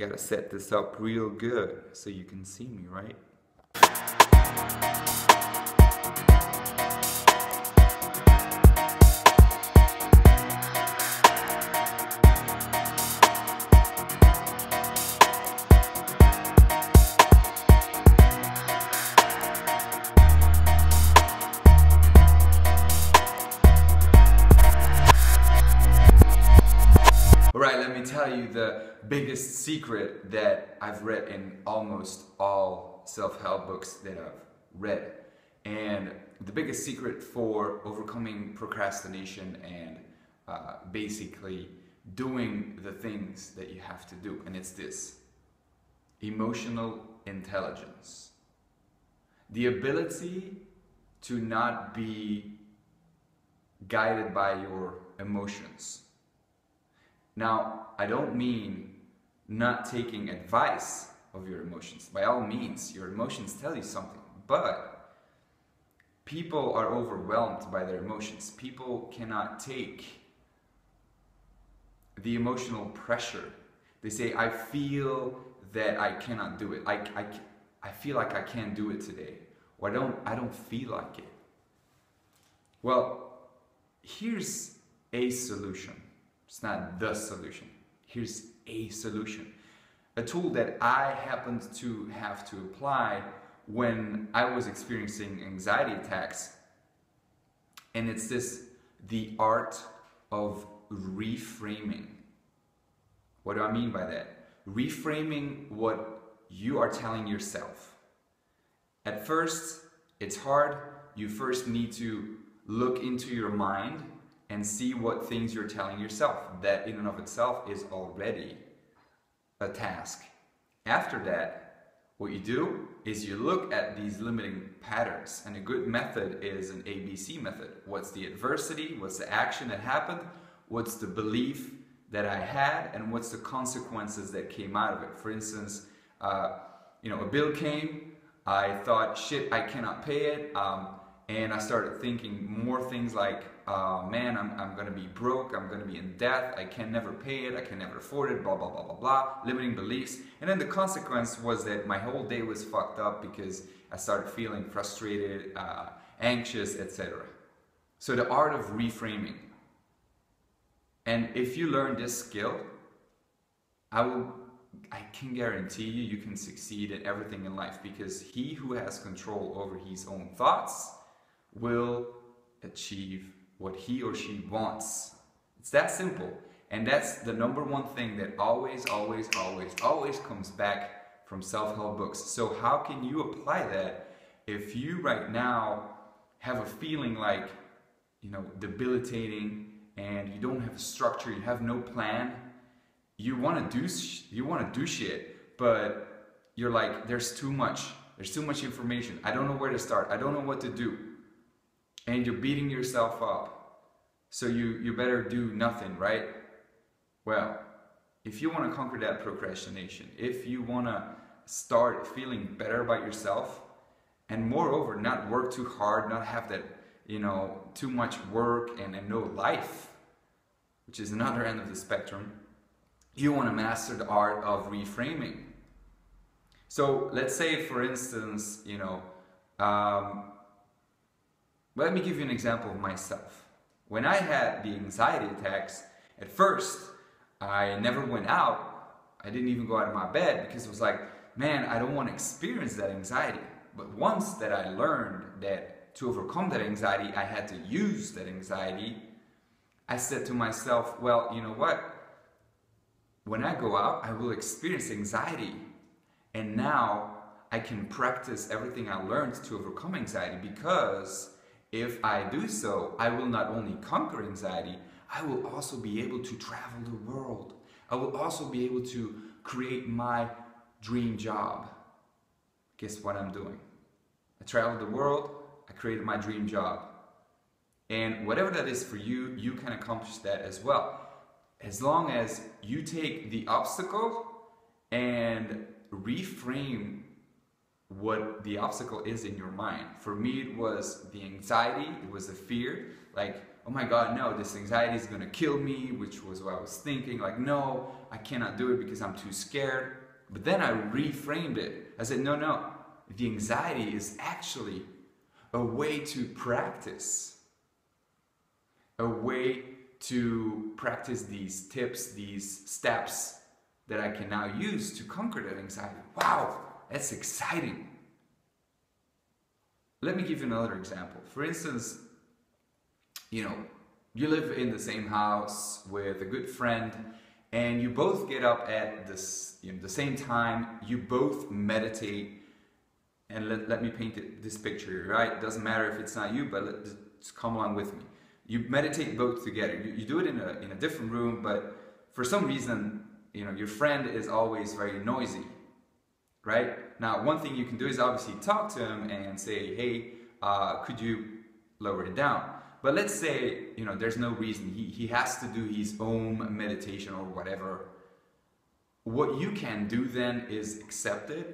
gotta set this up real good so you can see me, right? Alright, let me tell you the biggest secret that I've read in almost all self help books that I've read. And the biggest secret for overcoming procrastination and uh, basically doing the things that you have to do. And it's this emotional intelligence. The ability to not be guided by your emotions. Now, I don't mean not taking advice of your emotions. By all means, your emotions tell you something, but people are overwhelmed by their emotions. People cannot take the emotional pressure. They say, I feel that I cannot do it. I, I, I feel like I can't do it today. Or I don't, I don't feel like it. Well, here's a solution. It's not the solution. Here's a solution. A tool that I happened to have to apply when I was experiencing anxiety attacks. And it's this the art of reframing. What do I mean by that? Reframing what you are telling yourself. At first, it's hard. You first need to look into your mind and see what things you're telling yourself. That in and of itself is already a task. After that, what you do is you look at these limiting patterns, and a good method is an ABC method. What's the adversity? What's the action that happened? What's the belief that I had? And what's the consequences that came out of it? For instance, uh, you know, a bill came, I thought, shit, I cannot pay it. Um, and I started thinking more things like, uh, man, I'm, I'm gonna be broke, I'm gonna be in debt, I can never pay it, I can never afford it, blah, blah, blah, blah, blah, limiting beliefs. And then the consequence was that my whole day was fucked up because I started feeling frustrated, uh, anxious, etc. So the art of reframing. And if you learn this skill, I will I can guarantee you you can succeed in everything in life because he who has control over his own thoughts will achieve what he or she wants. It's that simple. And that's the number one thing that always, always, always, always comes back from self help books. So, how can you apply that if you right now have a feeling like, you know, debilitating and you don't have a structure, you have no plan? You want to do you want to do shit, but you're like there's too much. There's too much information. I don't know where to start. I don't know what to do and you're beating yourself up. So you, you better do nothing, right? Well, if you want to conquer that procrastination, if you want to start feeling better about yourself, and moreover, not work too hard, not have that, you know, too much work and, and no life, which is another end of the spectrum, you want to master the art of reframing. So let's say, for instance, you know, um, let me give you an example of myself. When I had the anxiety attacks, at first, I never went out. I didn't even go out of my bed because it was like, man, I don't want to experience that anxiety. But once that I learned that to overcome that anxiety, I had to use that anxiety, I said to myself, well, you know what? When I go out, I will experience anxiety. And now I can practice everything I learned to overcome anxiety because if I do so, I will not only conquer anxiety, I will also be able to travel the world. I will also be able to create my dream job. Guess what I'm doing? I traveled the world, I created my dream job. And whatever that is for you, you can accomplish that as well. As long as you take the obstacle and reframe what the obstacle is in your mind. For me, it was the anxiety, it was the fear, like, oh my God, no, this anxiety is gonna kill me, which was what I was thinking. Like, no, I cannot do it because I'm too scared. But then I reframed it. I said, no, no, the anxiety is actually a way to practice, a way to practice these tips, these steps that I can now use to conquer that anxiety. Wow, that's exciting. Let me give you another example. For instance, you know, you live in the same house with a good friend and you both get up at this, you know, the same time, you both meditate and let, let me paint it, this picture, right? Doesn't matter if it's not you, but let, just come along with me. You meditate both together. You, you do it in a, in a different room, but for some reason, you know, your friend is always very noisy, right? Now, one thing you can do is obviously talk to him and say, hey, uh, could you lower it down? But let's say, you know, there's no reason. He, he has to do his own meditation or whatever. What you can do then is accept it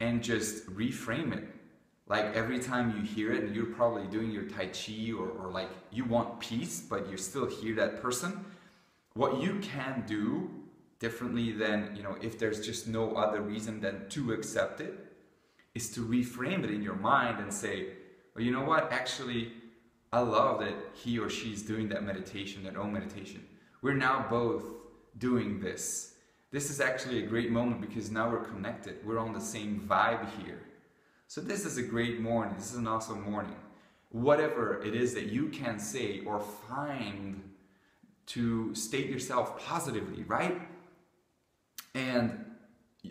and just reframe it. Like every time you hear it, and you're probably doing your Tai Chi or, or like you want peace, but you still hear that person. What you can do differently than, you know, if there's just no other reason than to accept it, is to reframe it in your mind and say, well, you know what, actually, I love that he or she's doing that meditation, that own meditation. We're now both doing this. This is actually a great moment because now we're connected. We're on the same vibe here. So this is a great morning. This is an awesome morning. Whatever it is that you can say or find to state yourself positively, right? And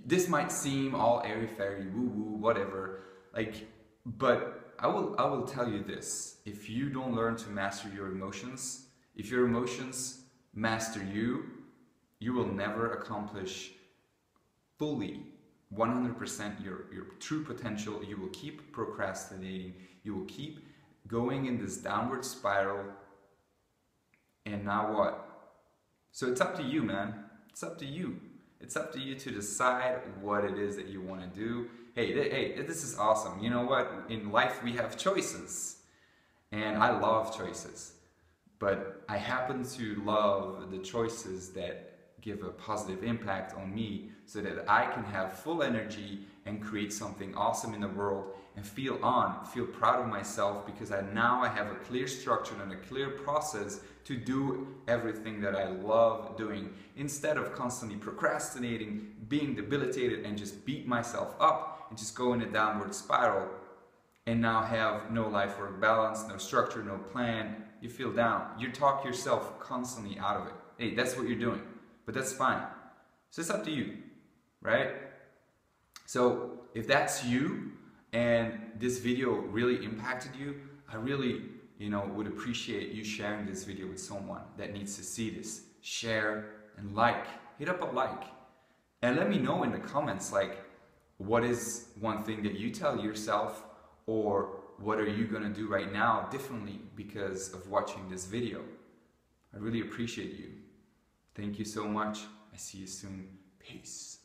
this might seem all airy fairy, woo woo, whatever. Like, but I will I will tell you this: if you don't learn to master your emotions, if your emotions master you, you will never accomplish fully 100% your, your true potential. You will keep procrastinating. You will keep going in this downward spiral. And now what? So it's up to you, man. It's up to you. It's up to you to decide what it is that you want to do. Hey, hey, this is awesome. You know what? In life, we have choices. And I love choices. But I happen to love the choices that give a positive impact on me so that I can have full energy and create something awesome in the world and feel on, feel proud of myself because I now I have a clear structure and a clear process to do everything that I love doing instead of constantly procrastinating, being debilitated and just beat myself up and just go in a downward spiral and now have no life work balance, no structure, no plan. You feel down. You talk yourself constantly out of it. Hey, that's what you're doing but that's fine. So it's up to you, right? So if that's you and this video really impacted you, I really, you know, would appreciate you sharing this video with someone that needs to see this. Share and like, hit up a like. And let me know in the comments, like, what is one thing that you tell yourself or what are you going to do right now differently because of watching this video? I really appreciate you. Thank you so much. I see you soon. Peace.